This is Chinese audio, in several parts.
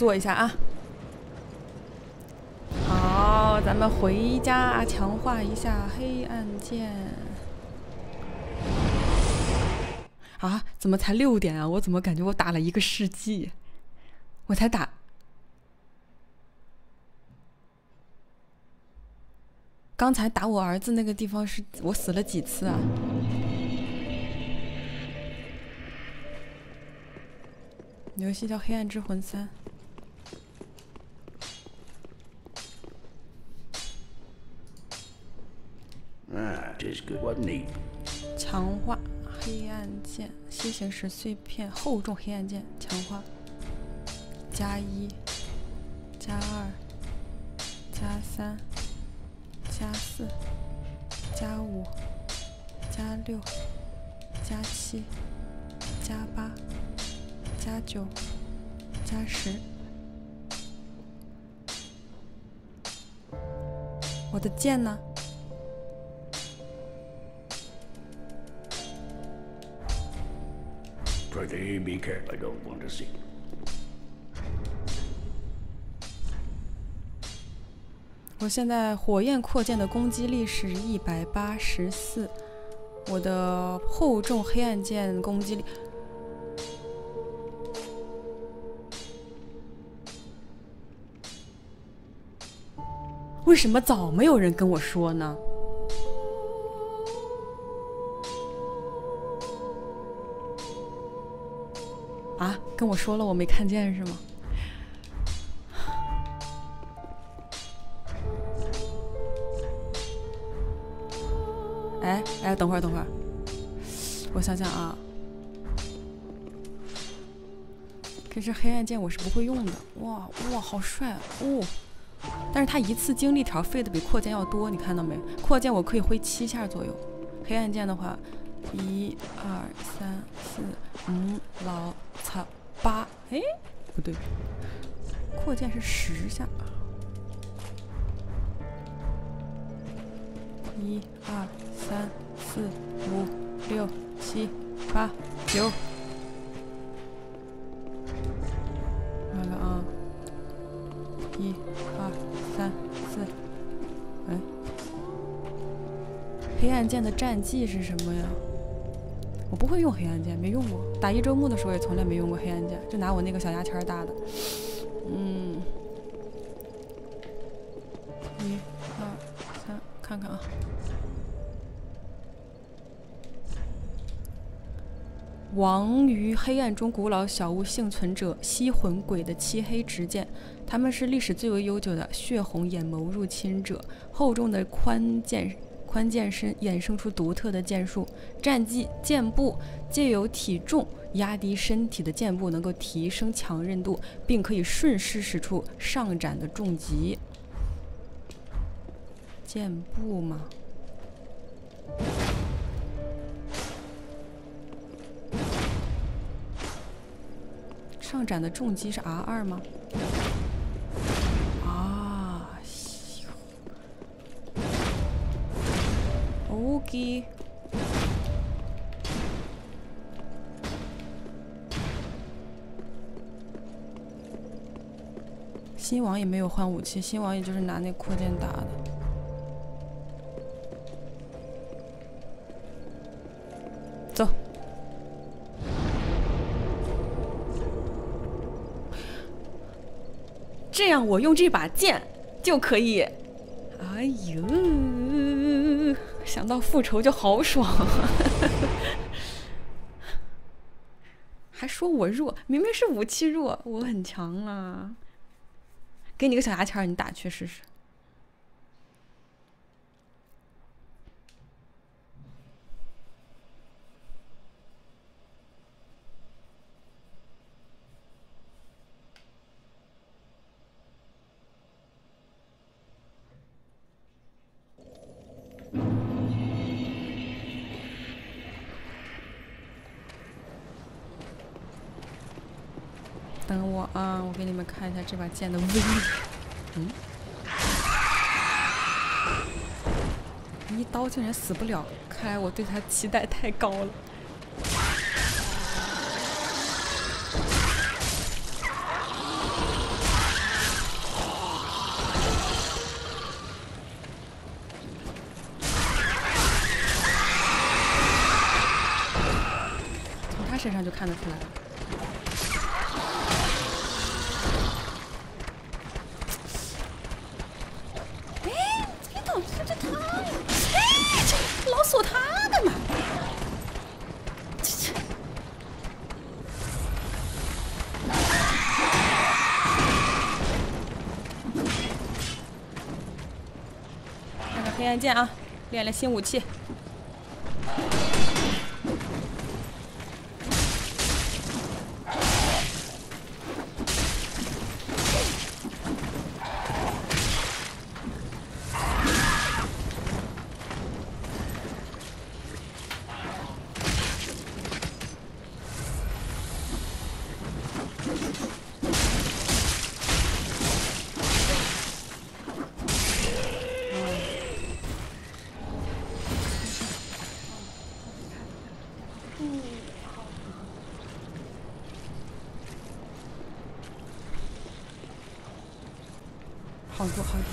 做一下啊。好，咱们回家强化一下黑暗剑。啊，怎么才六点啊？我怎么感觉我打了一个世纪？我才打。刚才打我儿子那个地方是我死了几次啊？游戏叫《黑暗之魂三》。强化黑暗剑，楔形石碎片，厚重黑暗剑，强化，加一，加二，加三，加四，加五，加六，加七，加八，加九，加十。我的剑呢？Prithee, be careful. I don't want to see. 我现在火焰扩建的攻击力是一百八十四，我的厚重黑暗剑攻击力。为什么早没有人跟我说呢？跟我说了，我没看见是吗？哎哎，等会儿等会儿，我想想啊，可是黑暗剑我是不会用的。哇哇，好帅哦！但是它一次精力条费的比扩建要多，你看到没？扩建我可以挥七下左右，黑暗剑的话，一二三四五老操八，哎，不对，扩建是十下。一二三四五六七八九，完了啊！一二三四，哎，黑暗剑的战绩是什么呀？我不会用黑暗剑，没用过。打一周目的时候也从来没用过黑暗剑，就拿我那个小牙签儿打的。嗯，一二三，看看啊。亡于黑暗中古老小屋幸存者吸魂鬼的漆黑直剑，他们是历史最为悠久的血红眼眸入侵者。厚重的宽剑宽剑身衍生出独特的剑术，战技剑步借由体重压低身体的剑步，能够提升强韧度，并可以顺势使出上斩的重击。剑步吗？上斩的重击是 R 二吗？，OK。新王也没有换武器，新王也就是拿那扩建打的。走。这样我用这把剑就可以。哎呦，想到复仇就好爽，还说我弱，明明是武器弱，我很强啊！给你个小牙签，你打去试试。看一下这把剑的威力，嗯，一刀竟然死不了，看来我对他期待太高了。从他身上就看得出来了。再见啊，练练新武器。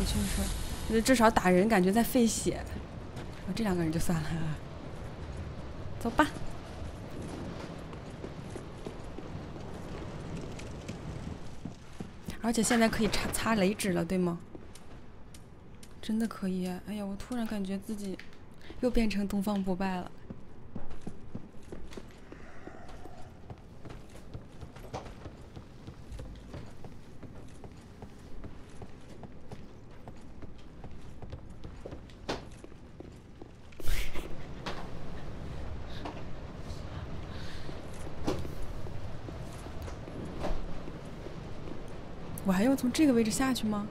就，是，至少打人感觉在费血。我这两个人就算了，走吧。而且现在可以擦擦雷纸了，对吗？真的可以！哎呀，我突然感觉自己又变成东方不败了。从这个位置下去吗？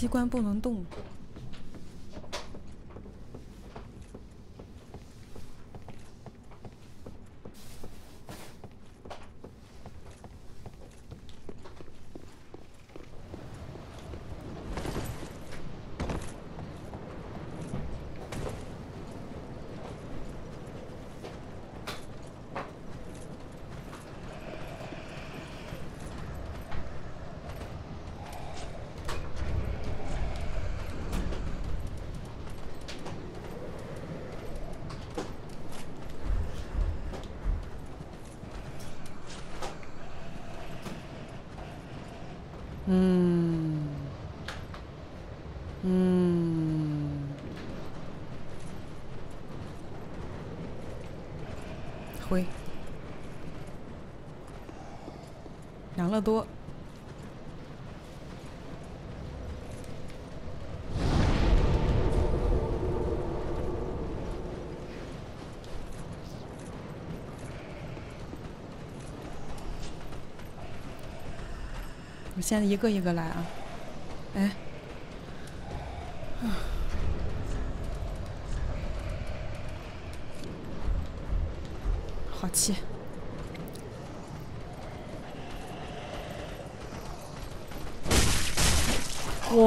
机关不能动。嗯，嗯，回，养乐多。我现在一个一个来啊！哎，好气！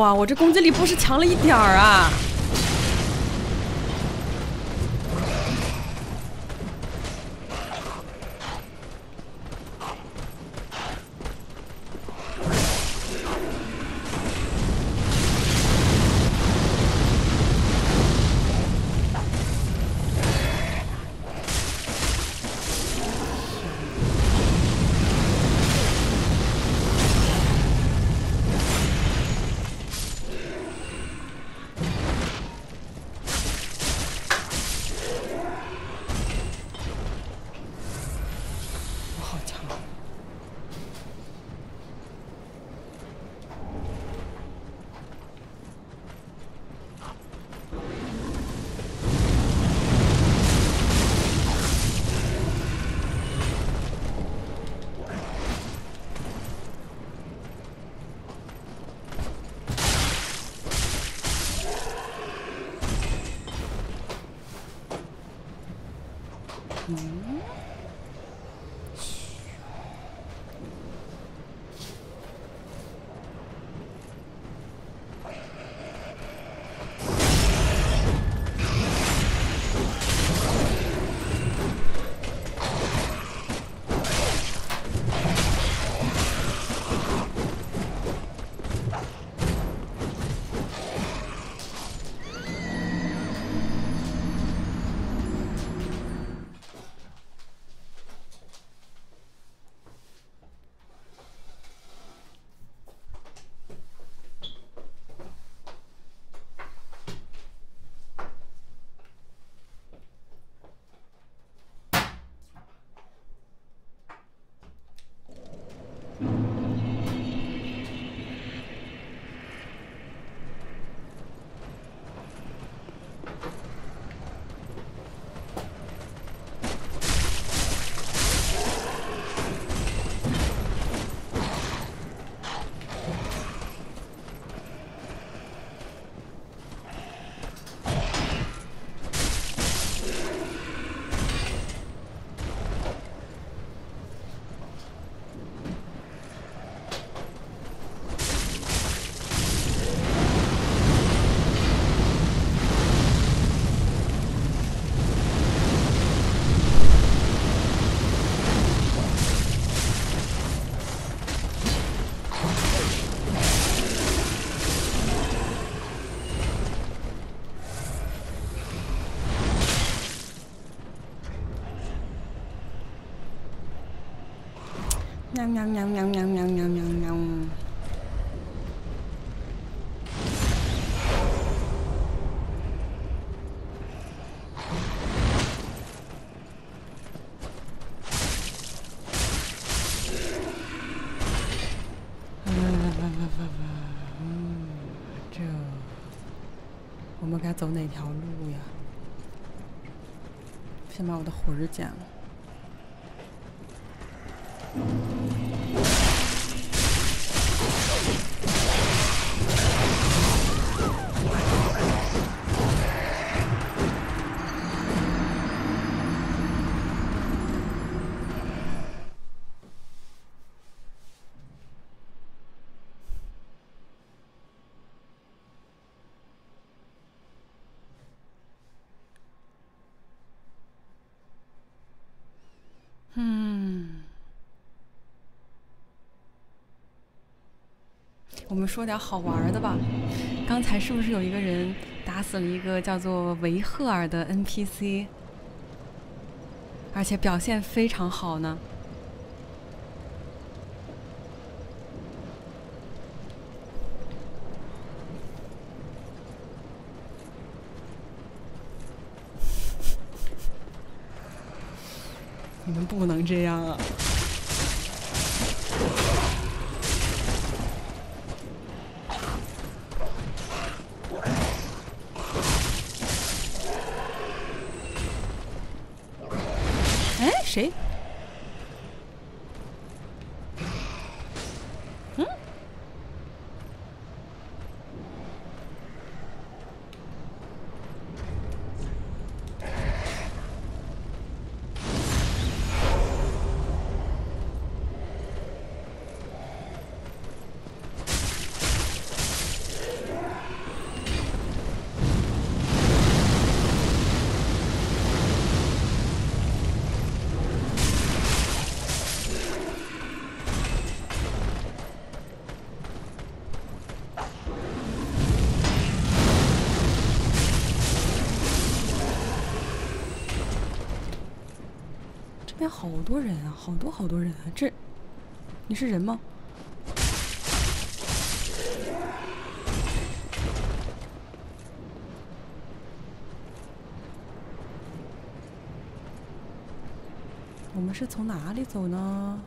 哇，我这攻击力不是强了一点儿啊！喵喵喵喵喵喵喵喵喵。嗯，这我们该走哪条路呀？先把我的魂儿捡了。们说点好玩的吧。刚才是不是有一个人打死了一个叫做维赫尔的 NPC，而且表现非常好呢？你们不能这样啊！好多人啊，好多好多人啊！这，你是人吗？我们是从哪里走呢？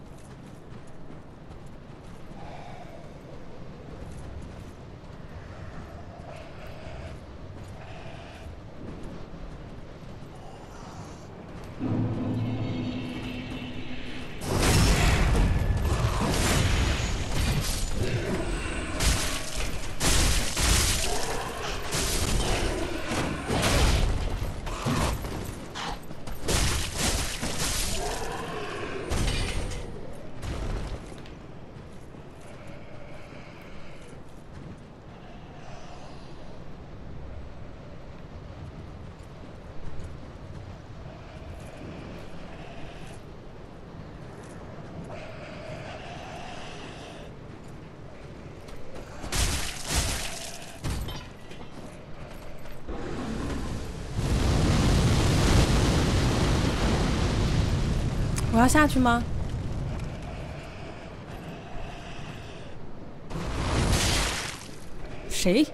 我要下去吗？谁？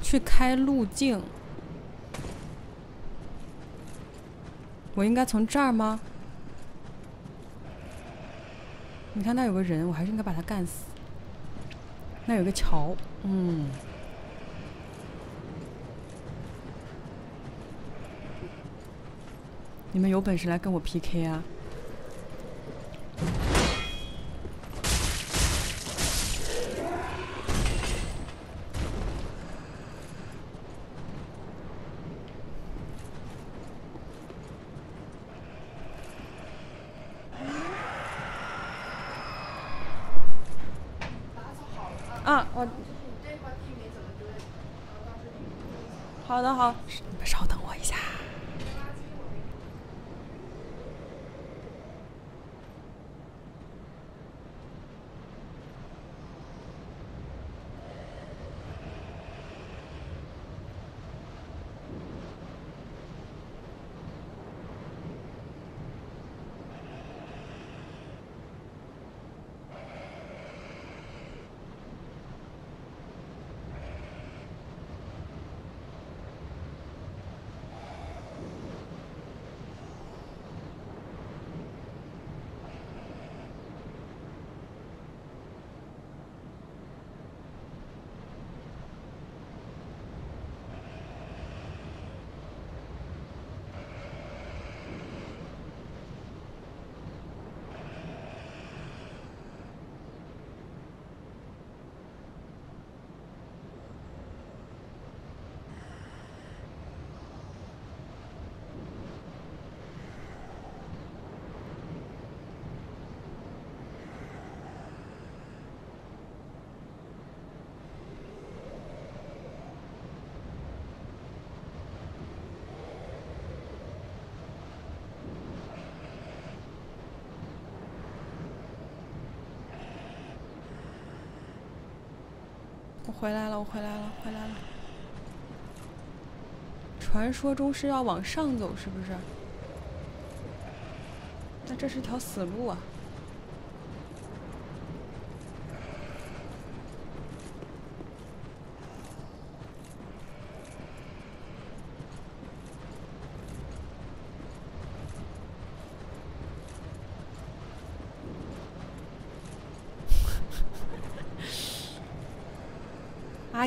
去开路径。我应该从这儿吗？你看那有个人，我还是应该把他干死。那有个桥，嗯。你们有本事来跟我 PK 啊！啊，我回来了，我回来了，回来了。传说中是要往上走，是不是？那这是条死路啊！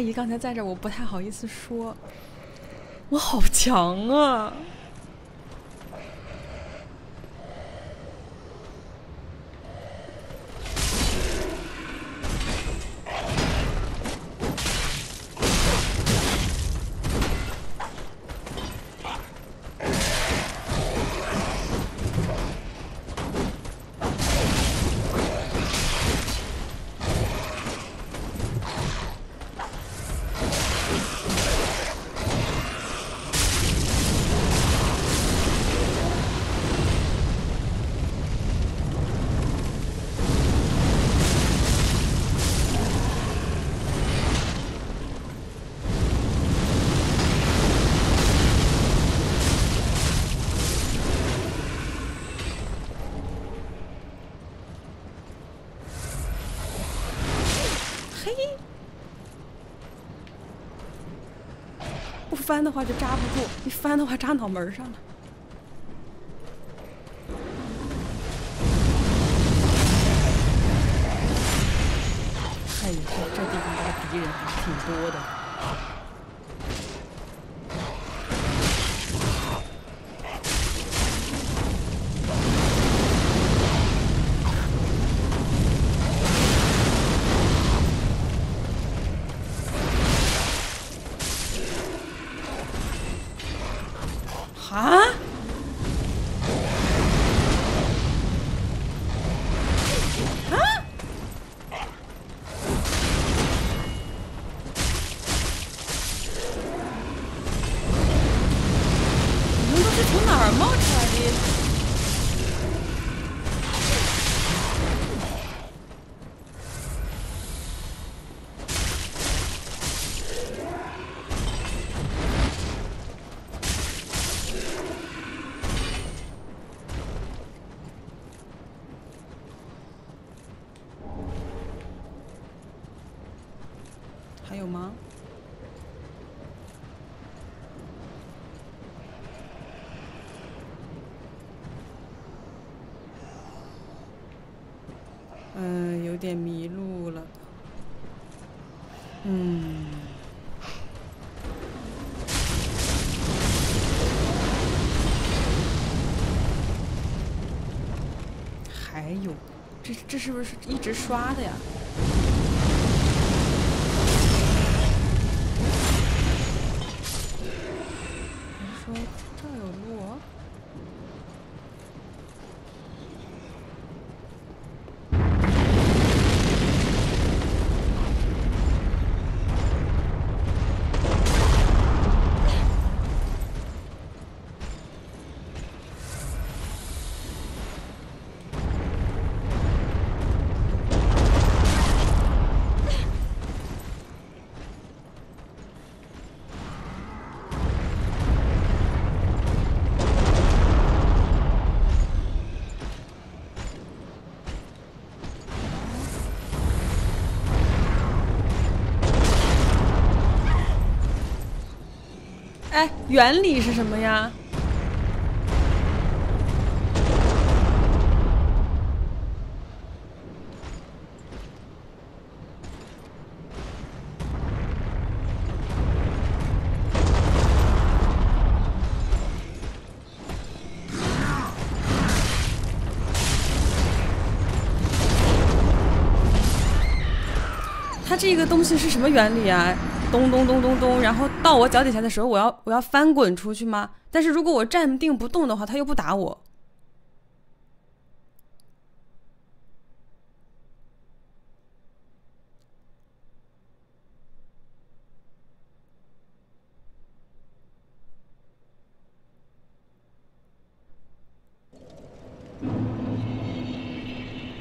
姨刚才在这，我不太好意思说。我好强啊！的话就扎不住，一翻的话扎脑门上了。哎呀，这这地方的敌人还是挺多的。点迷路了，嗯，还有，这这是不是一直刷的呀？原理是什么呀？它这个东西是什么原理啊？咚咚咚咚咚，然后到我脚底下的时候，我要我要翻滚出去吗？但是如果我站定不动的话，他又不打我。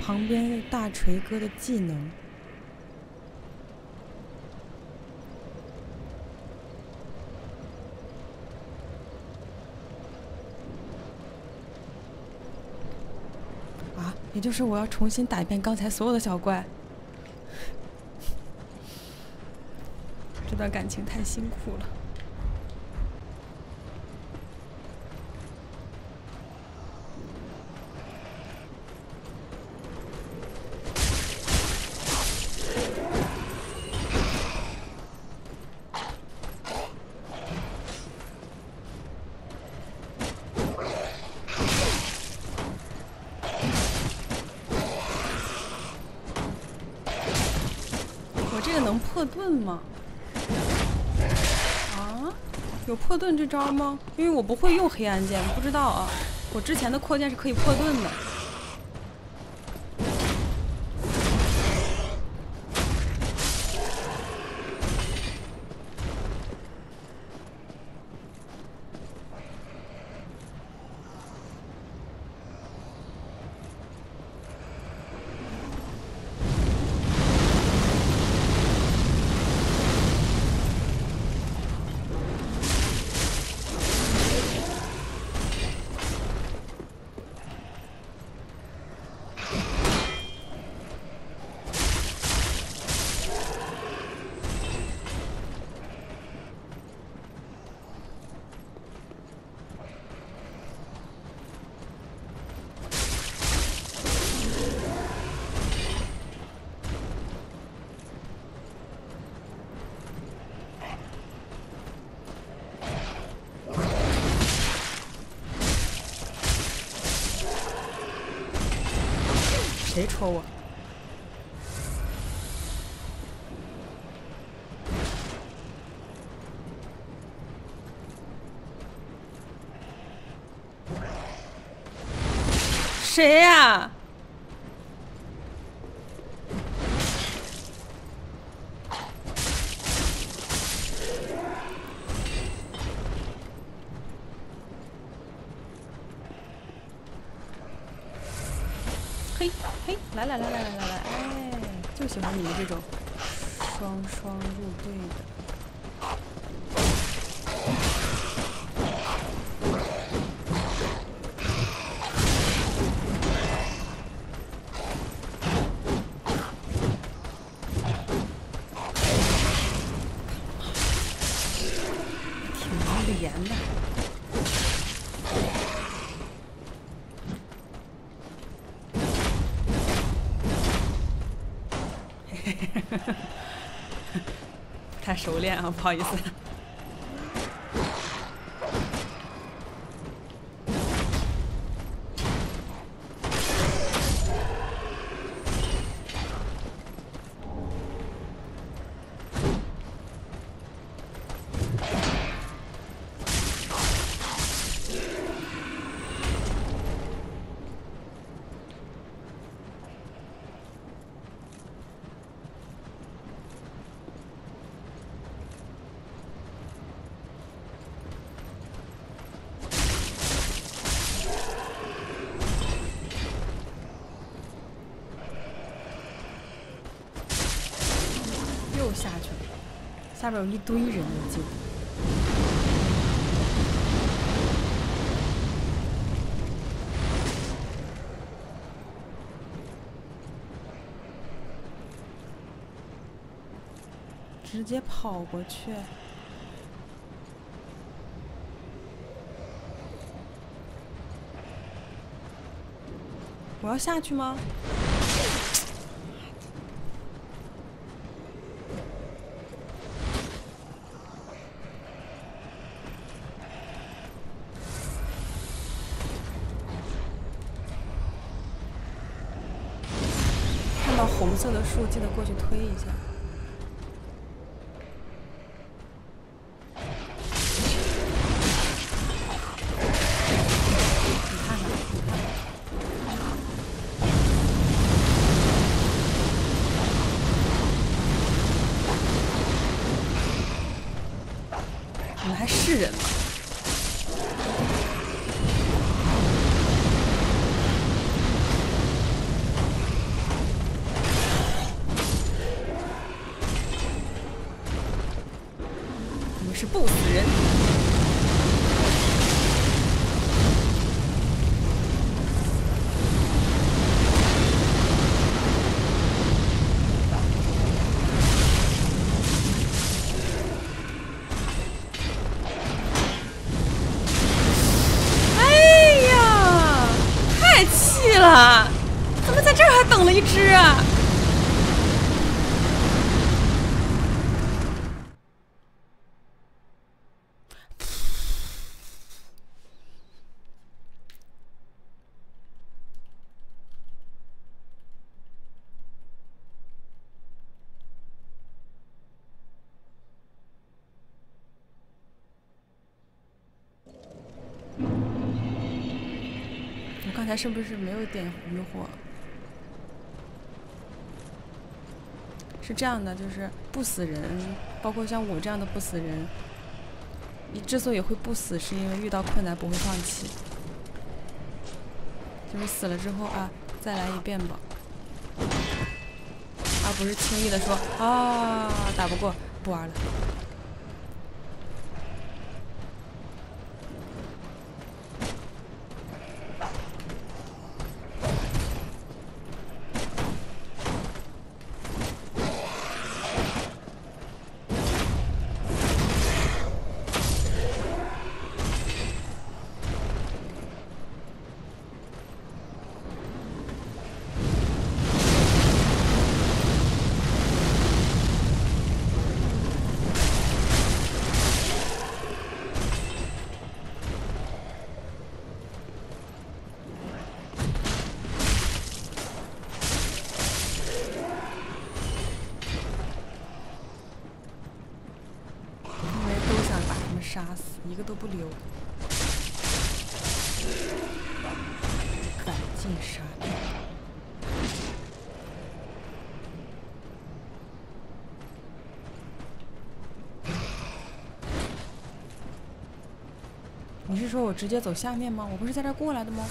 旁边大锤哥的技能。也就是我要重新打一遍刚才所有的小怪。这段感情太辛苦了。我这个能破盾吗？啊，有破盾这招吗？因为我不会用黑暗剑，不知道啊。我之前的扩建是可以破盾的。谁戳我？谁呀、嘿，来来来来来来来，哎，就喜欢你们这种双双入队的。挺没脸的。不太熟练啊，不好意思。又下去了，下边有一堆人，我记得。直接跑过去。我要下去吗？看到红色的树，记得过去推一下。是不是没有点余火？是这样的，就是不死人，包括像我这样的不死人，你之所以会不死，是因为遇到困难不会放弃，就是死了之后啊，再来一遍吧，而不是轻易的说啊打不过不玩了。不留。赶尽杀绝。你是说我直接走下面吗？我不是在这儿过来的吗？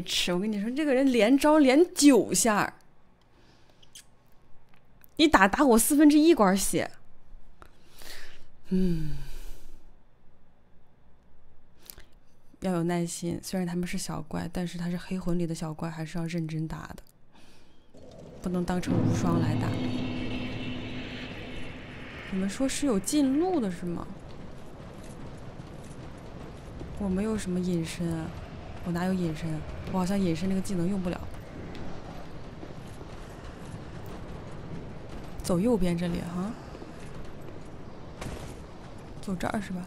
个这个必吃，我跟你说，这个人连招连九下儿，一打打我四分之一管血。嗯，要有耐心。虽然他们是小怪，但是他是黑魂里的小怪，还是要认真打的。不能当成无双来打。你们说是有近路的是吗？我没有什么隐身啊，我哪有隐身？我好像隐身那个技能用不了。走右边这里哈，走这儿是吧？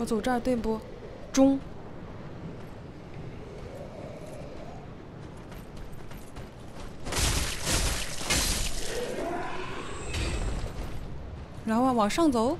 我走这儿对不？中。然后，往上走。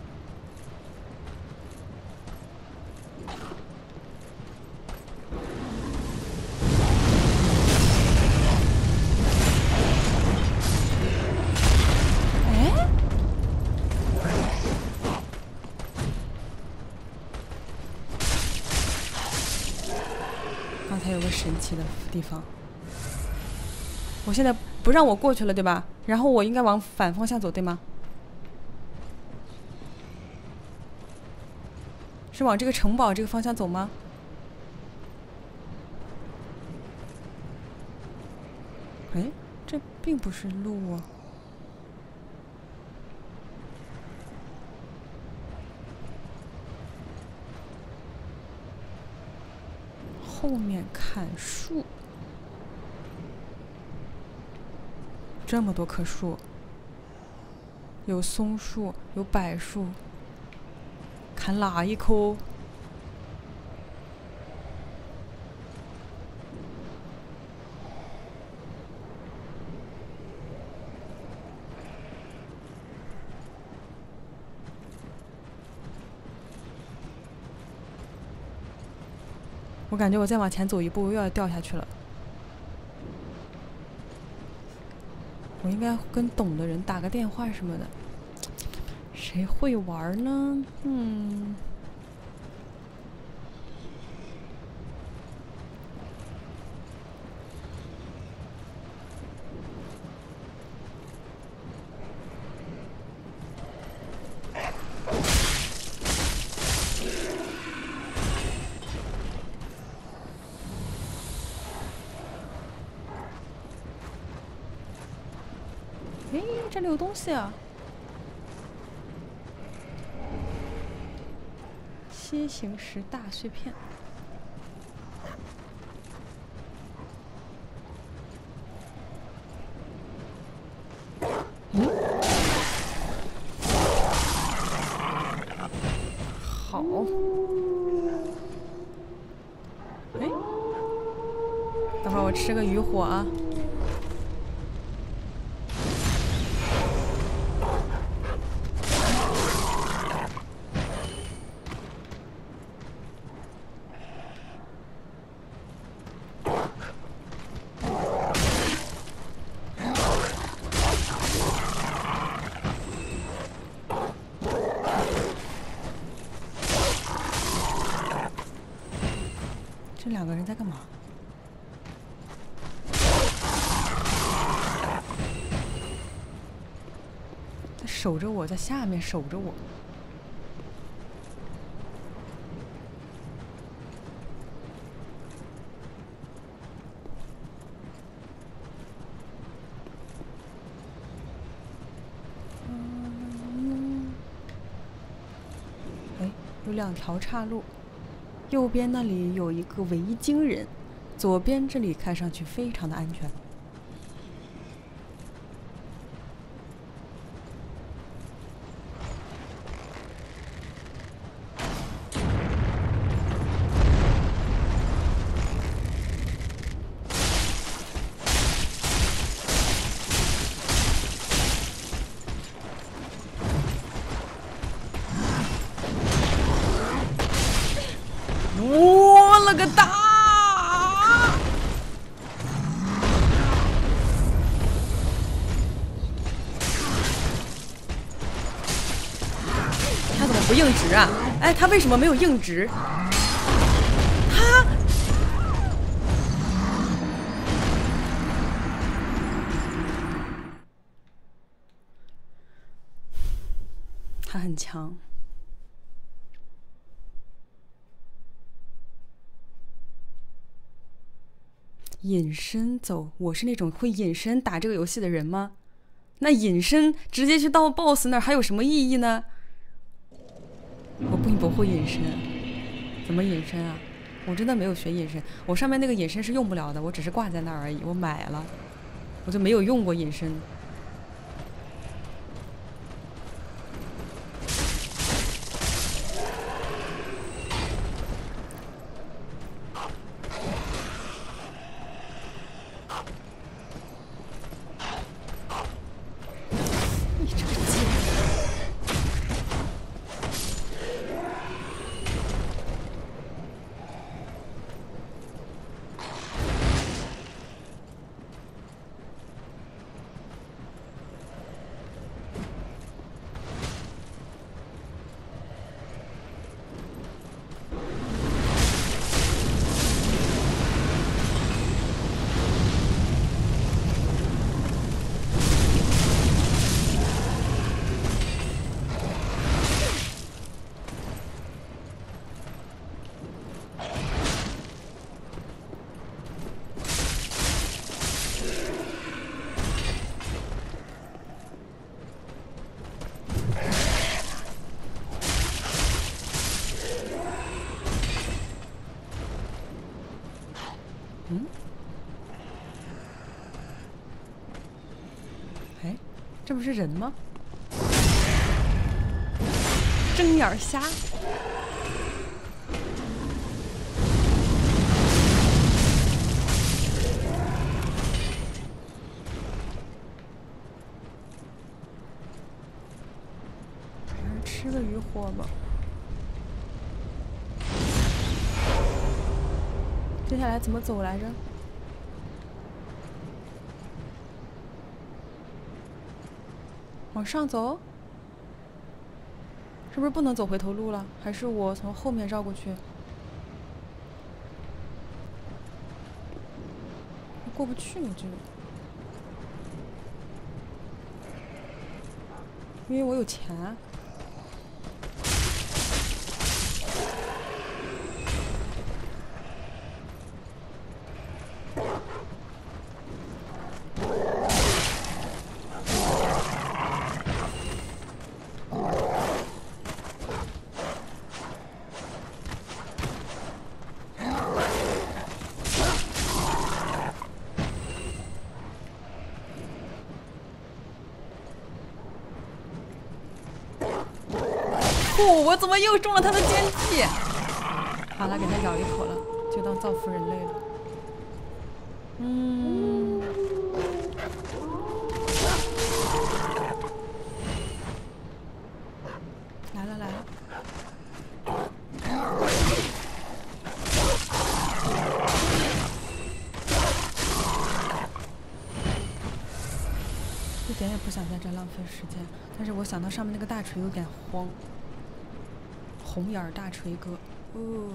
地方。我现在不让我过去了，对吧？然后我应该往反方向走，对吗？是往这个城堡这个方向走吗？哎，这并不是路啊！后面砍树，这么多棵树，有松树，有柏树。看哪一棵？我感觉我再往前走一步又要掉下去了。应该跟懂的人打个电话什么的。谁会玩呢？嗯。诶，这里有东西啊！楔形石大碎片。嗯，好。哎，等会儿我吃个渔火啊。这两个人在干嘛？在守着我，在下面守着我。哎，有两条岔路。右边那里有一个维京人，左边这里看上去非常的安全。他为什么没有硬直？他，他很强。隐身走，我是那种会隐身打这个游戏的人吗？那隐身直接去到 BOSS 那儿还有什么意义呢？你不会隐身，怎么隐身啊？我真的没有学隐身，我上面那个隐身是用不了的，我只是挂在那儿而已，我买了，我就没有用过隐身。这不是人吗？睁眼瞎。还是吃个鱼货吧。接下来怎么走来着？往上走？是不是不能走回头路了？还是我从后面绕过去？过不去，呢，这个，因为我有钱。不，我怎么又中了他的奸计？好了，给他咬一口了，就当造福人类了。嗯，来了来了。一点也不想在这浪费时间，但是我想到上面那个大锤有点慌。红眼大锤哥，哦。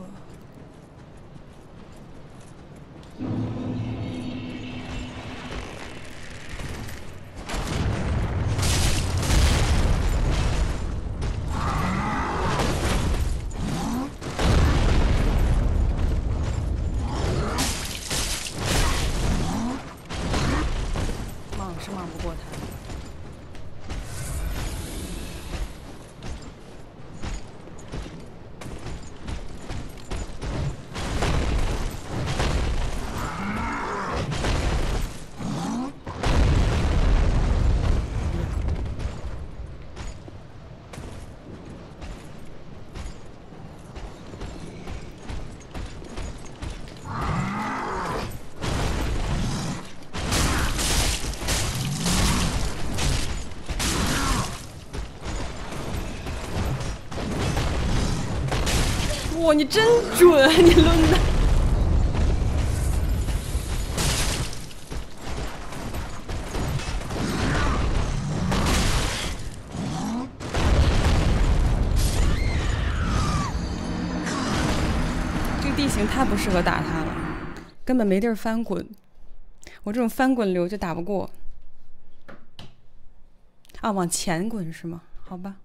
哇，你真准，你抡的。这个地形太不适合打他了，根本没地儿翻滚。我这种翻滚流就打不过。啊，往前滚是吗？好吧。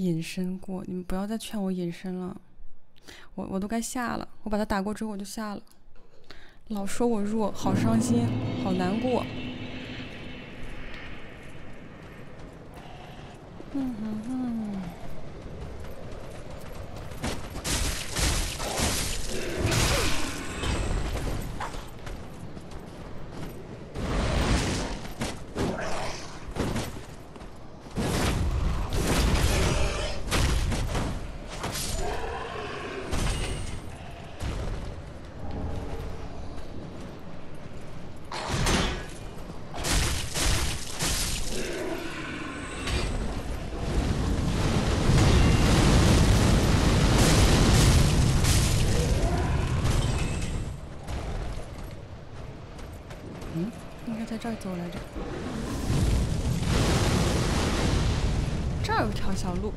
隐身过，你们不要再劝我隐身了，我我都该下了。我把他打过之后我就下了，老说我弱，好伤心，好难过。嗯哼哼。儿走来着。这儿有条小路。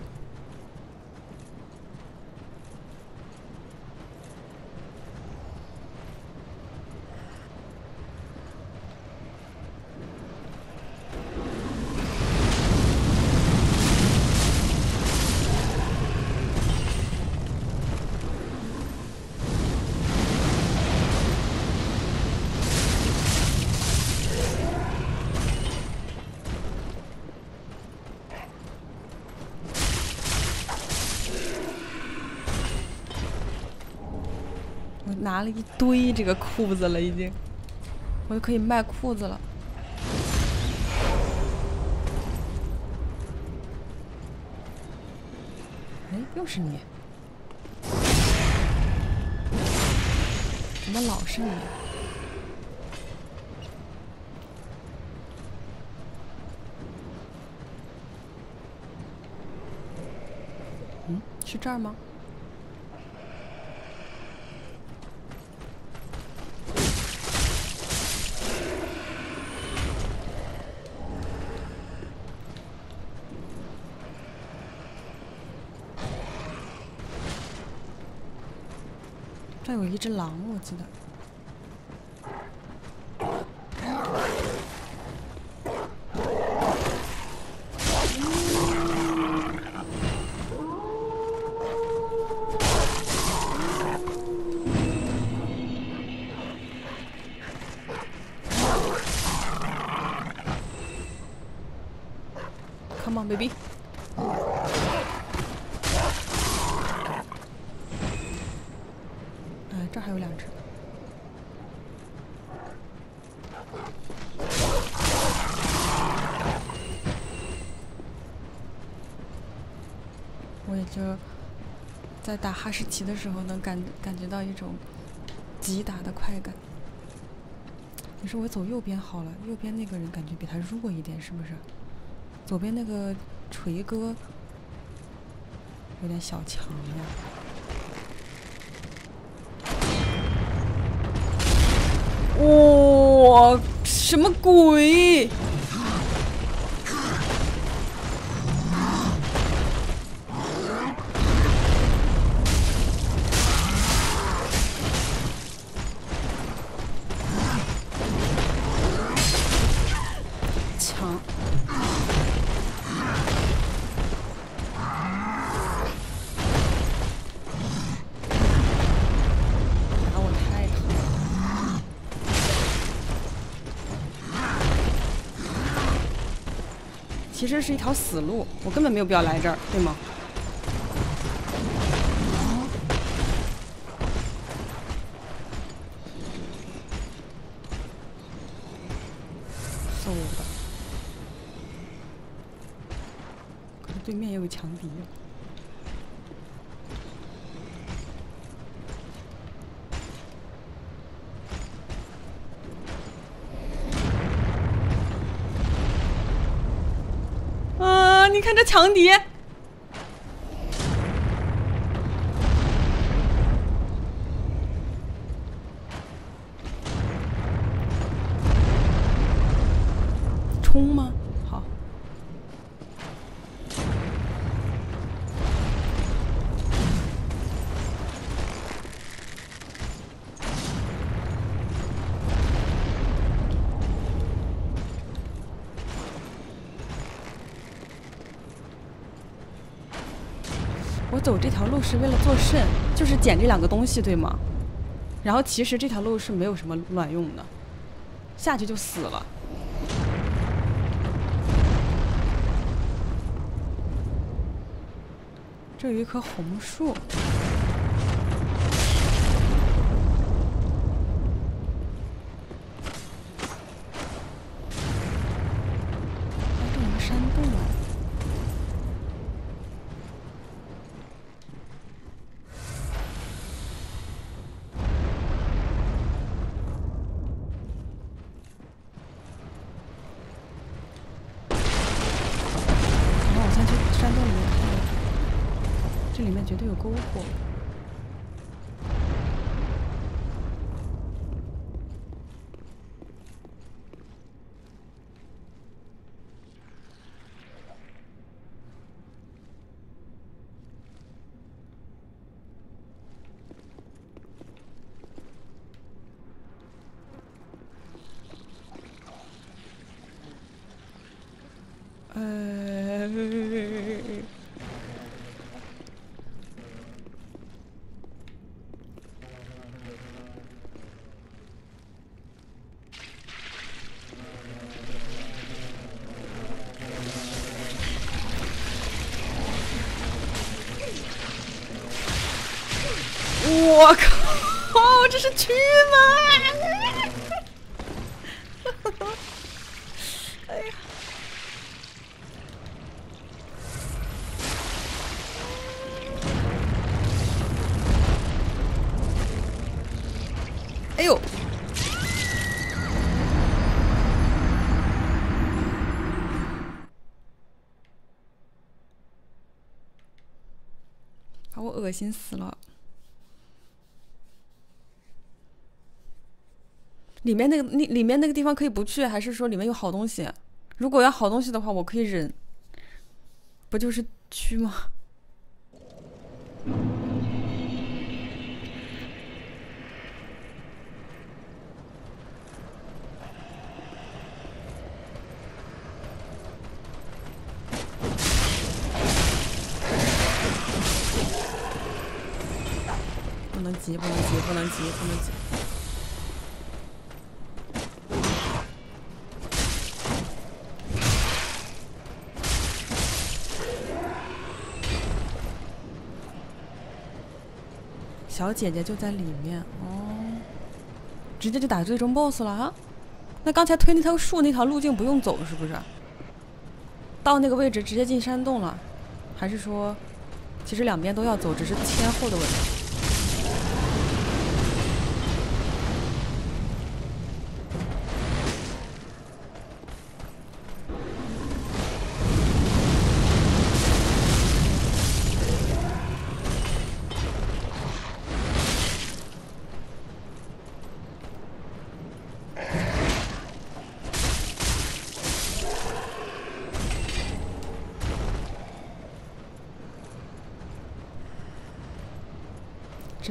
拿了一堆这个裤子了，已经。我就可以卖裤子了。哎，又是你！怎么老是你？嗯，是这儿吗？还有一只狼，我记得。在打哈士奇的时候，能感感觉到一种击打的快感。你说我走右边好了，右边那个人感觉比他弱一点，是不是？左边那个锤哥有点小强呀。哇、什么鬼？其实是一条死路，我根本没有必要来这儿，对吗？嗖的，可是对面也有强敌。长笛看这强敌，冲吗？好，我走这条路是为了做肾，就是捡这两个东西，对吗？然后其实这条路是没有什么卵用的，下去就死了。这有一棵红树，啊，这有个山洞啊。然后我先去山洞里面看一看，这里面绝对有篝火。呃，我靠！哦这是蛆吗？哎呀！哎呦！把我恶心死了。里面那个那里面那个地方可以不去，还是说里面有好东西？如果要好东西的话，我可以忍。不就是蛆吗？不能急，不能急，不能急，不能急。小姐姐就在里面哦，直接就打最终 BOSS 了啊！那刚才推那条树那条路径不用走是不是？到那个位置直接进山洞了，还是说，其实两边都要走，只是先后的问题？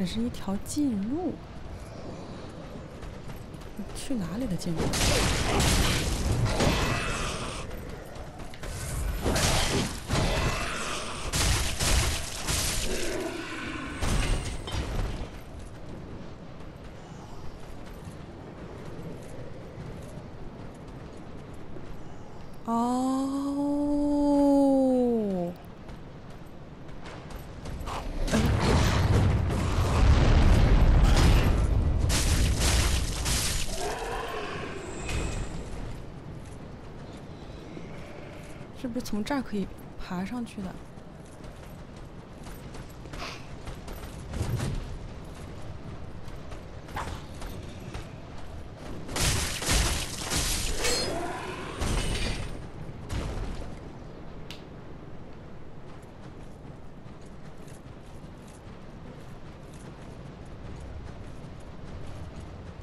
这是一条近路，去哪里的近路？哦。是不是从这儿可以爬上去的？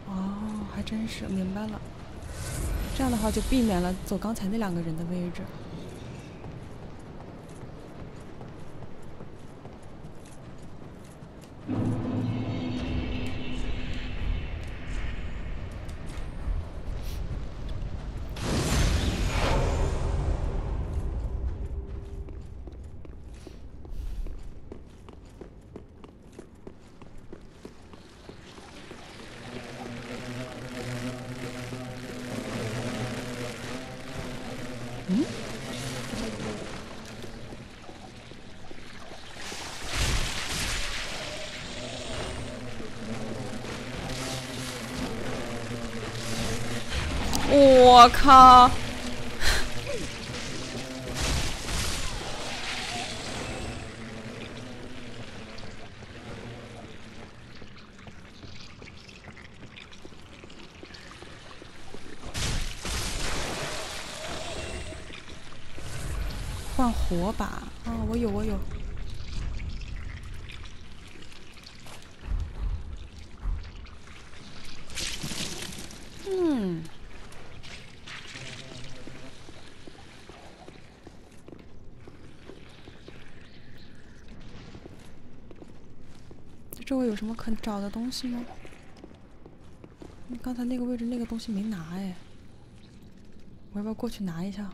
哦，还真是明白了。这样的话就避免了走刚才那两个人的位置。我靠！换火把啊！我有，我有。嗯。这周围有什么可找的东西吗？刚才那个位置那个东西没拿哎，我要不要过去拿一下？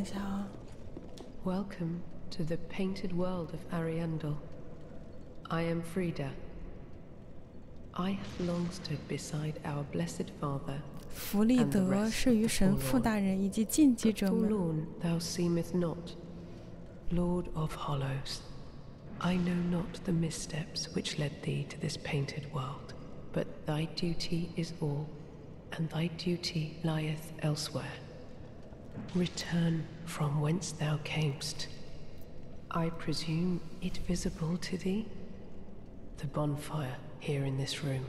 看一下啊， Welcome to the painted world of Ariandel. I am Frida. I have long stood beside our blessed father. 弗利德是与神父大人以及禁忌者们。 Forlorn thou seemest not, Lord of Hollows. I know not the missteps which led thee to this painted world, but thy duty is all, and thy duty lieth elsewhere. Return from whence thou camest. I presume it visible to thee? The bonfire here in this room.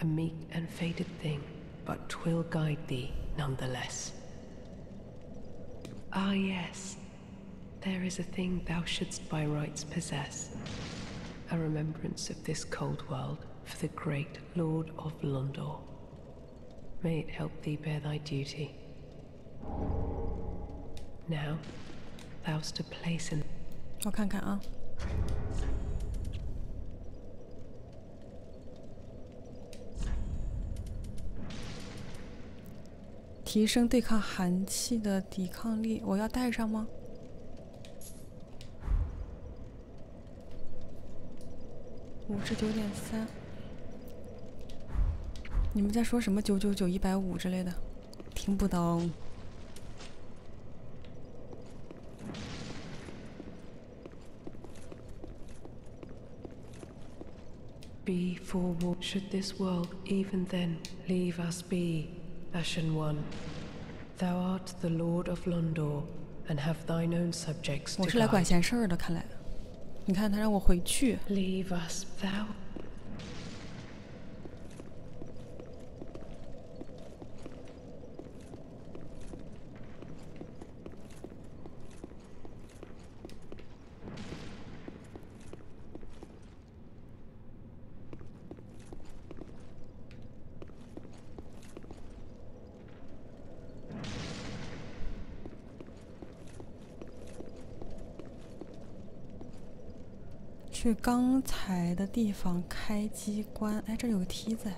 A meek and faded thing, but 'twill guide thee nonetheless. Ah, yes. There is a thing thou shouldst by rights possess. A remembrance of this cold world for the great Lord of Londor. May it help thee bear thy duty. Now, thou'st a place in 我看看啊，提升对抗寒气的抵抗力，我要带上吗？五十九点三，你们在说什么九九九一百五之类的？听不懂。Be forewarned, should this world even then leave us be, Ashen One. Thou art the Lord of Londor, and have thine own subjects 我 to 是来管 guide. 闲事儿的，看来。你看他让我回去， Leave us, thou. “ 去刚才的地方开机关”。哎，这有个梯子。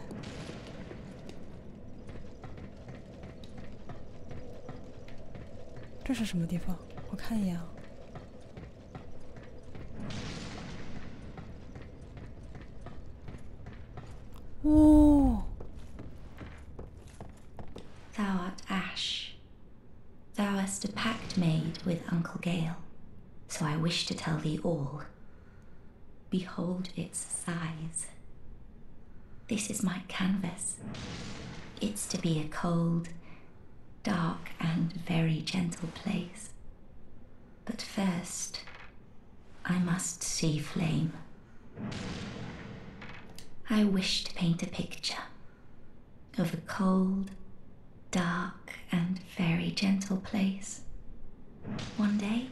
这是什么地方？我看一眼啊。哦，Thou art Ash. Thou hast a pact made with Uncle Gale, so I wish to tell thee all. Behold its size. This is my canvas. It's to be a cold, dark, and very gentle place. But first, I must see flame. I wish to paint a picture of a cold, dark, and very gentle place. One day,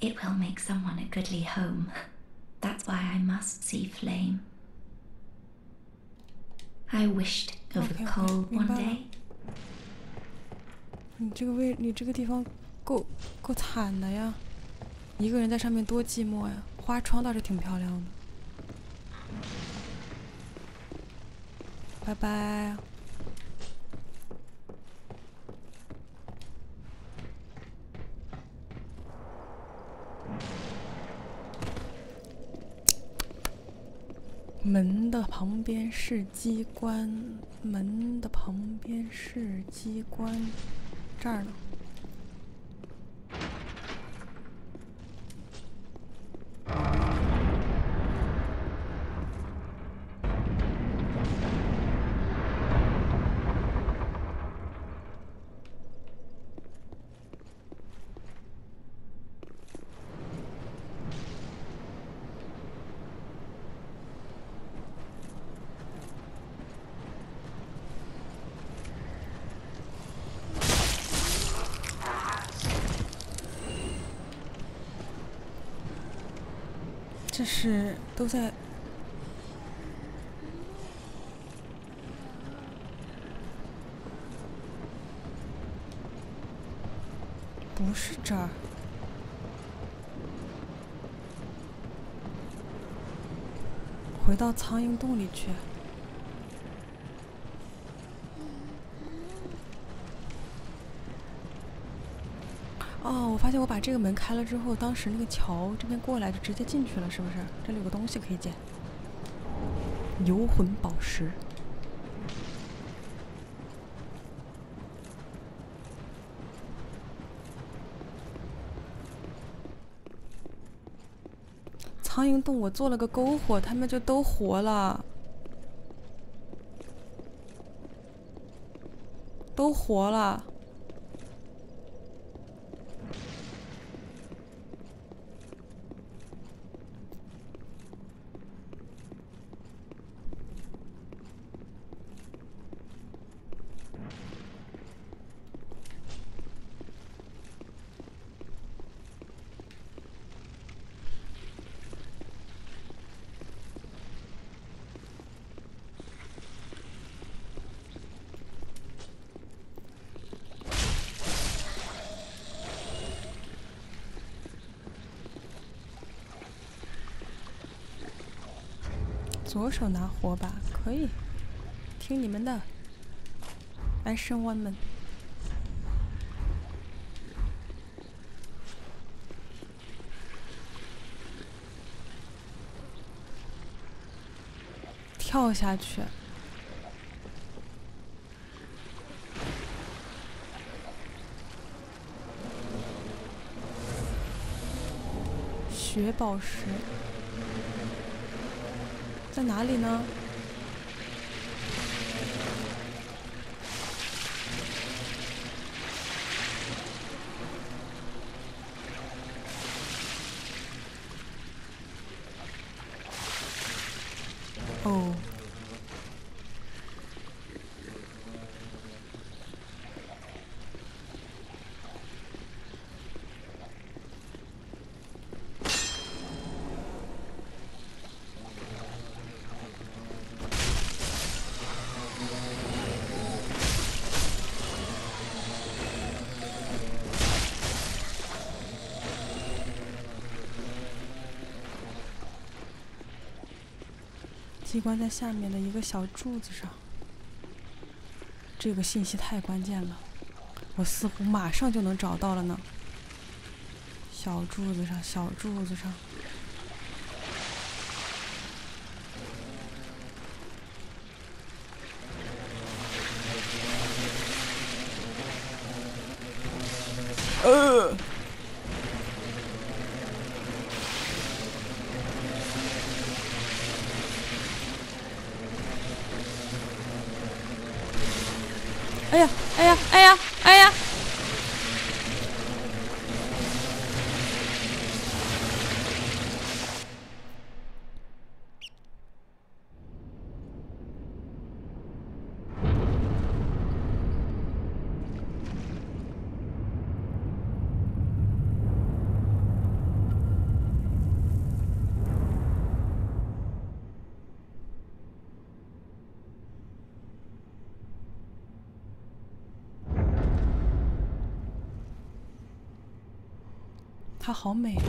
it will make someone a goodly home. That's why I must see flame. I wished of Okay, a okay, cold one day. 你这个位，你这个地方够够惨的呀！一个人在上面多寂寞呀！花窗倒是挺漂亮的。拜拜。门的旁边是机关，门的旁边是机关，这儿呢。这是都在不是这儿。回到苍蝇洞里去。我把这个门开了之后，当时那个桥这边过来就直接进去了，是不是？这里有个东西可以捡，游魂宝石。苍蝇洞，我做了个篝火，他们就都活了，都活了。左手拿火把，可以，听你们的，来生万们。跳下去，雪宝石。在哪里呢？哦。机关在下面的一个小柱子上，这个信息太关键了，我似乎马上就能找到了呢。小柱子上，小柱子上。呃。哎呀，哎呀，哎呀，哎呀！它好美啊！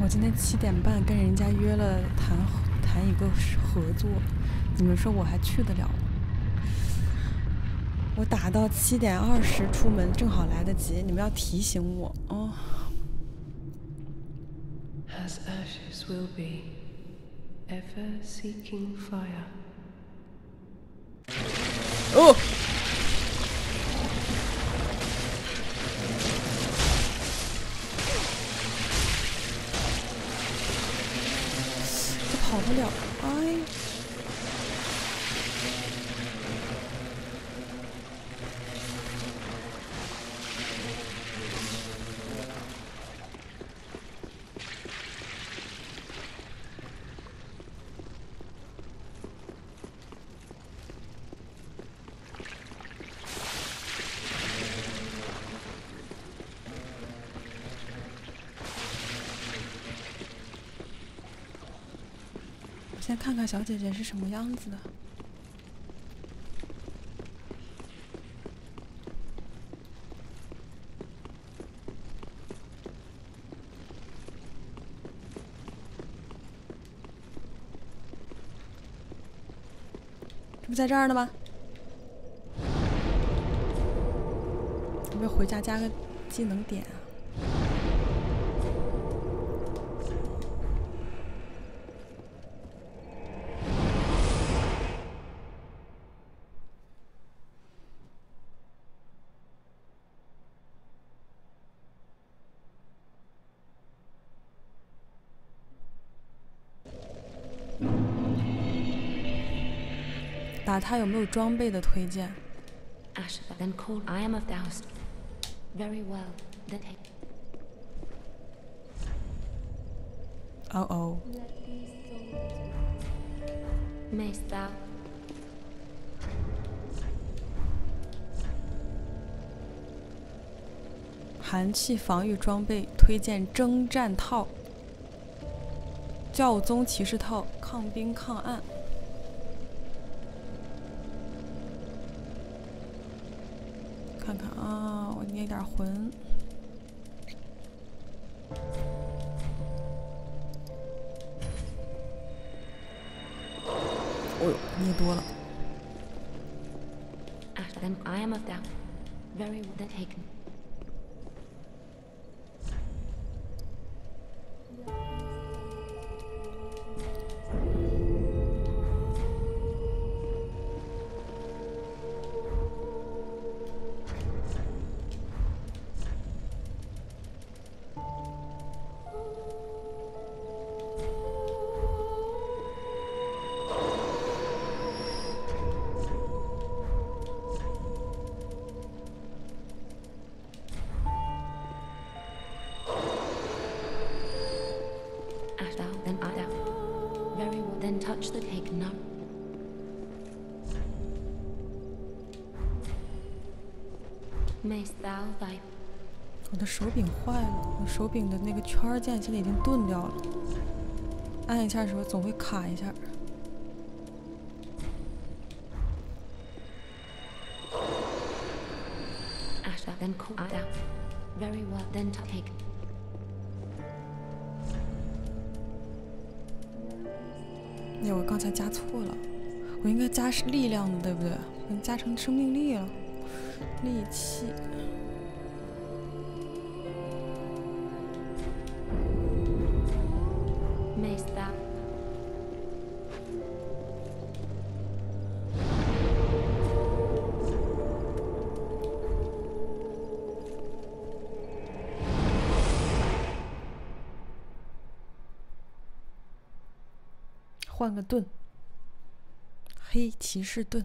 我今天七点半跟人家约了谈谈一个合作，你们说我还去得了吗？我打到七点二十出门，正好来得及。你们要提醒我哦。As ashes will be, ever seeking fire. 哦。看看小姐姐是什么样子的。这不在这儿呢吗？要不要回家加个技能点啊？打探有没有装备的推荐。哦哦。寒气防御装备推荐征战套、教宗骑士套、抗冰抗暗。魂。哦呦，捏多了。Ash, then I am of Daoist. Very well, then taken. 手柄的那个圈儿键现在已经钝掉了，按一下的时候总会卡一下。Then I thou. Very well, then cake. 哎，我刚才加错了，我应该加是力量的，对不对？我加成生命力了，力气。盾，黑骑士盾。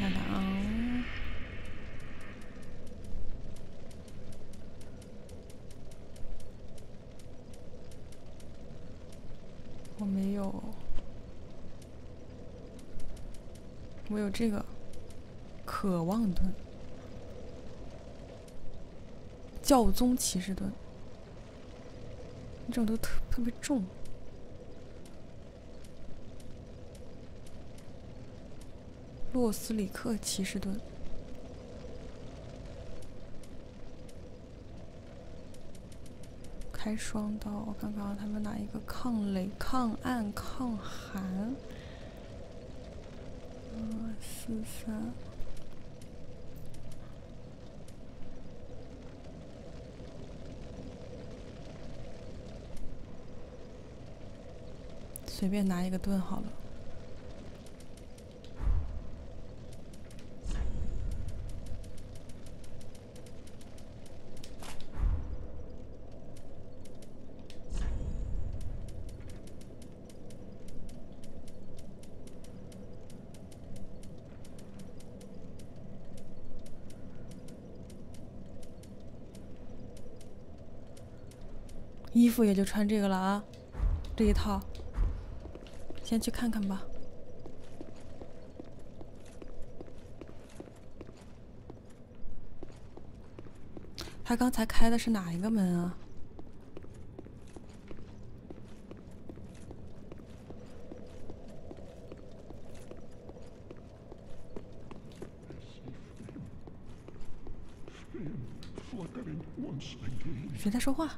看看啊。我没有，我有这个渴望盾，教宗骑士盾，这种都特特别重。洛斯里克骑士盾，开双刀，我看看他们哪一个抗雷、抗暗、抗寒。四三，随便拿一个盾好了。衣服也就穿这个了啊，这一套。先去看看吧。他刚才开的是哪一个门啊？谁在说话？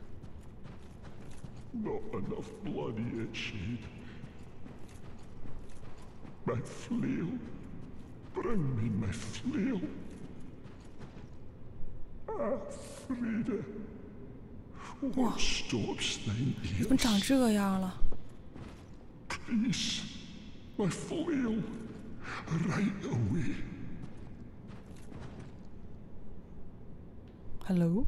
哇！怎么长这样了？Hello。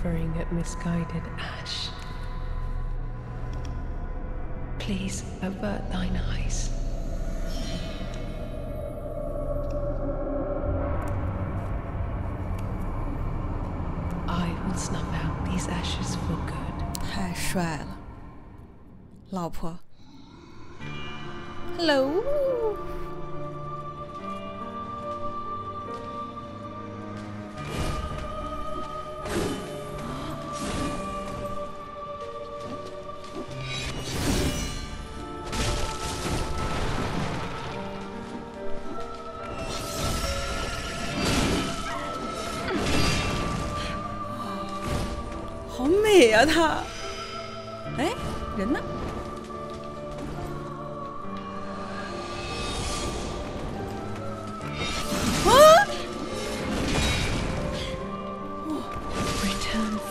Quivering at misguided ash. Please avert thine eyes. 呀、她。哎，人呢？啊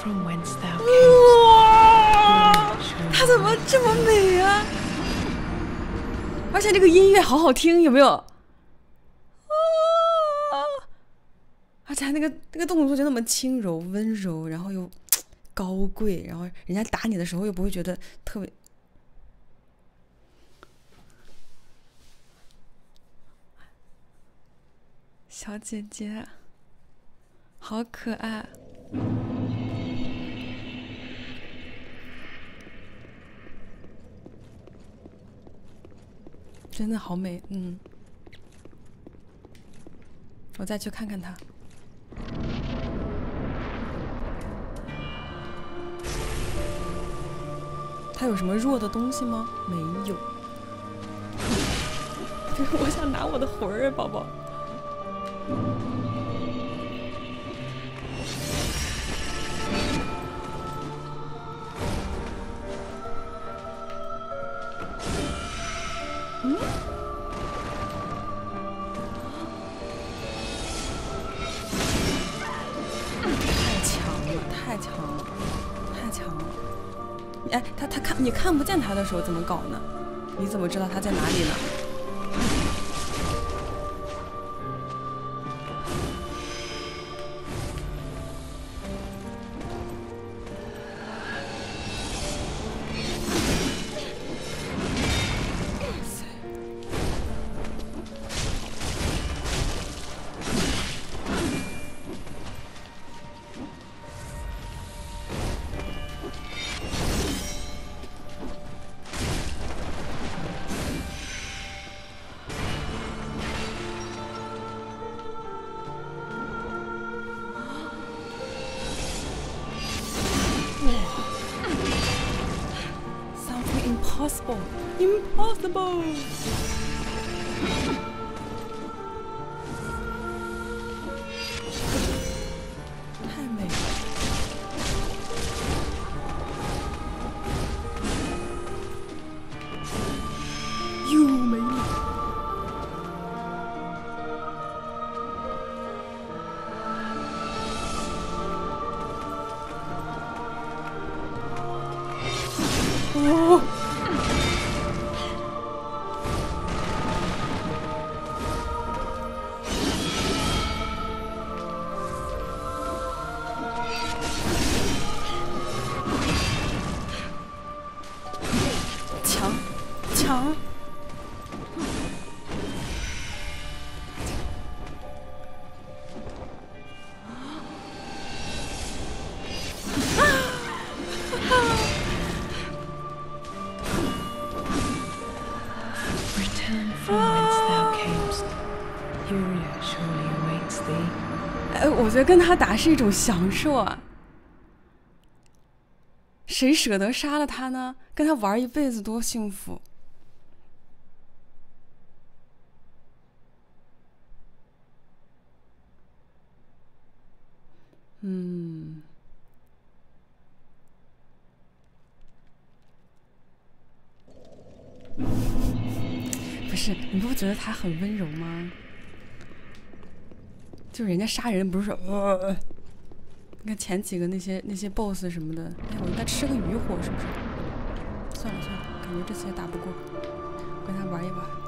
camest. 哇，她怎么这么美啊？而且这个音乐好好听，有没有？啊！而且还那个那个动作就那么轻柔、温柔，然后又高贵，然后人家打你的时候又不会觉得特别。小姐姐，好可爱。真的好美，嗯。我再去看看她。他有什么弱的东西吗？没有。我想拿我的魂儿，宝宝。时候怎么搞呢？你怎么知道他在哪里呢？跟他打是一种享受啊。谁舍得杀了他呢？跟他玩一辈子多幸福！嗯，不是，你不觉得他很温柔吗？就是人家杀人不是说，呃，你看前几个那些那些 BOSS 什么的，哎，我应该吃个鱼火是不是？算了算了，感觉这次也打不过，跟他玩一玩。